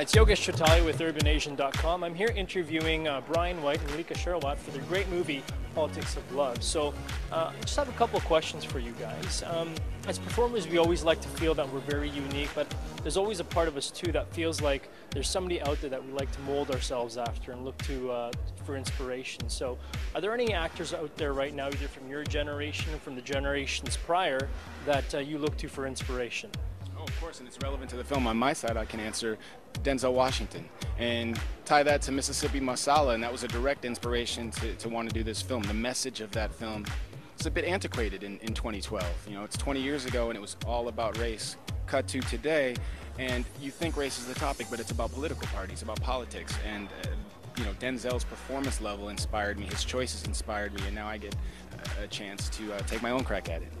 It's Yogesh Chotali with UrbanAsian.com. I'm here interviewing uh, Brian White and Mallika Sherawat for their great movie Politics of Love. So, uh, I just have a couple of questions for you guys. Um, as performers, we always like to feel that we're very unique, but there's always a part of us too that feels like there's somebody out there that we like to mold ourselves after and look to uh, for inspiration. So, are there any actors out there right now, either from your generation or from the generations prior, that uh, you look to for inspiration? Oh, of course, and it's relevant to the film. On my side, I can answer Denzel Washington and tie that to Mississippi Masala, and that was a direct inspiration to, to want to do this film. The message of that film is a bit antiquated in, in 2012. You know, it's 20 years ago, and it was all about race. Cut to today, and you think race is the topic, but it's about political parties, about politics, and uh, you know, Denzel's performance level inspired me, his choices inspired me, and now I get a chance to uh, take my own crack at it.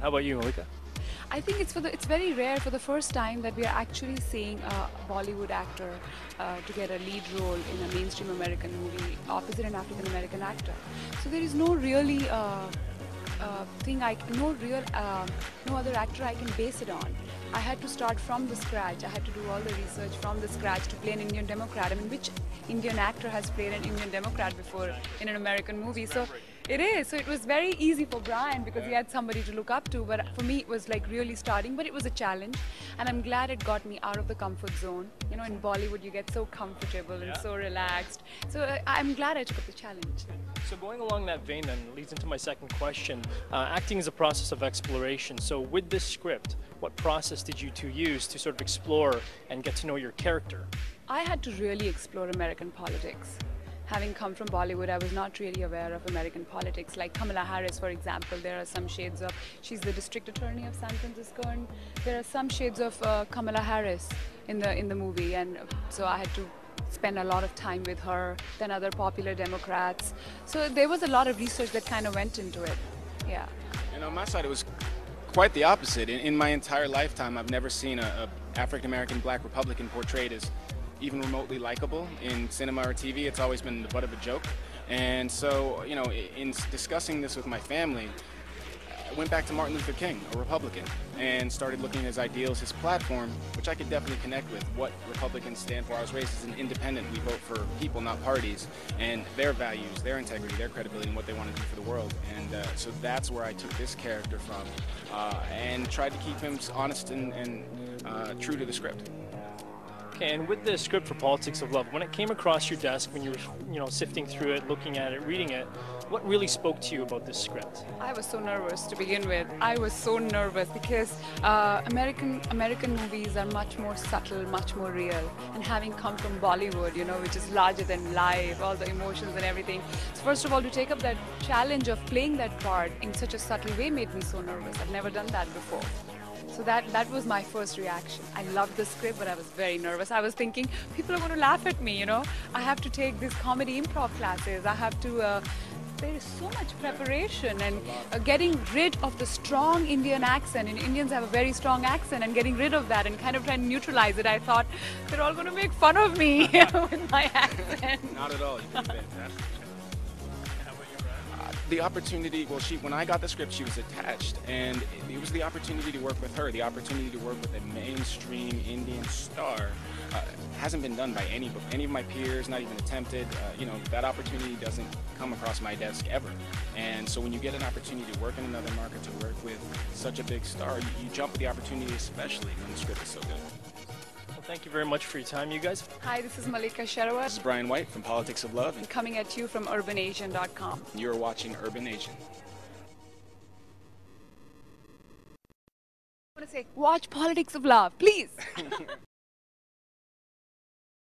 How about you, Mallika? I think it's for the, it's very rare for the first time that we are actually seeing a Bollywood actor uh, to get a lead role in a mainstream American movie opposite an African American actor. So there is no really uh, uh, thing I no real uh, no other actor I can base it on. I had to start from the scratch. I had to do all the research from the scratch to play an Indian Democrat. I mean, which Indian actor has played an Indian Democrat before in an American movie? So it is. So it was very easy for Brian because he had somebody to look up to. But for me, it was like really starting. But it was a challenge, and I'm glad it got me out of the comfort zone. You know, in Bollywood, you get so comfortable and so relaxed. So uh, I'm glad I took up the challenge. So going along that vein then leads into my second question. Uh, acting is a process of exploration. So with this script, what process did you two use to sort of explore and get to know your character? I had to really explore American politics. Having come from Bollywood, I was not really aware of American politics. Like Kamala Harris, for example, there are some shades of, she's the district attorney of San Francisco, and there are some shades of uh, Kamala Harris in the, in the movie. And so I had to spend a lot of time with her, then other popular Democrats. So there was a lot of research that kind of went into it. Yeah. And on my side, it was quite the opposite. In, in my entire lifetime, I've never seen a, a African American black Republican portrayed as even remotely likable in cinema or TV. It's always been the butt of a joke. And so, you know, in, in discussing this with my family, I went back to Martin Luther King, a Republican, and started looking at his ideals, his platform, which I could definitely connect with. What Republicans stand for. I was raised as an independent. We vote for people, not parties, and their values, their integrity, their credibility, and what they want to do for the world. And uh, so that's where I took this character from, uh, and tried to keep him honest and, and uh, true to the script. Okay, and with the script for Politics of Love, when it came across your desk, when you were, you know, sifting through it, looking at it, reading it, what really spoke to you about this script? I was so nervous to begin with. I was so nervous because uh, American American movies are much more subtle, much more real. And having come from Bollywood, you know, which is larger than life, all the emotions and everything. So first of all, to take up that challenge of playing that part in such a subtle way made me so nervous. I've never done that before. So that that was my first reaction. I loved the script, but I was very nervous. I was thinking people are going to laugh at me. You know, I have to take these comedy improv classes. I have to. Uh, there is so much preparation and uh, getting rid of the strong Indian accent. And Indians have a very strong accent, and getting rid of that and kind of trying to neutralize it. I thought they're all going to make fun of me with my accent. Not at all. You did fantastic. The opportunity, well, she when I got the script, she was attached, and it, it was the opportunity to work with her, the opportunity to work with a mainstream Indian star. Uh, hasn't been done by any any of my peers, not even attempted. Uh, you know, that opportunity doesn't come across my desk ever. And so when you get an opportunity to work in another market, to work with such a big star, you, you jump at the opportunity, especially when the script is so good. Well, thank you very much for your time, you guys. Hi, this is Mallika This is Brian White from Politics of Love, and coming at you from UrbanAsian.com. you're watching Urban Asian. I want to say, watch Politics of Love, please.